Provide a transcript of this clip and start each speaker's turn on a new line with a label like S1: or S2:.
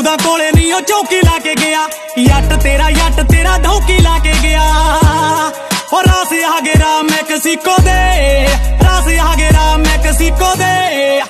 S1: ਉਹਦਾ ਕੋਲੇ ਨਹੀਂ ਉਹ ਚੌਕੀ ਲਾ ਕੇ ਗਿਆ। ਯੱਟ ਤੇਰਾ ਯੱਟ ਤੇਰਾ ਧੌਕੀ ਲਾ ਕੇ ਗਿਆ। ਹੋ ਰਾਸ ਆ ਗਿਆ ਮੈਕਸੀਕੋ ਦੇ, ਰਾਸ ਆ ਗਿਆ ਮੈਕਸੀਕੋ ਦੇ।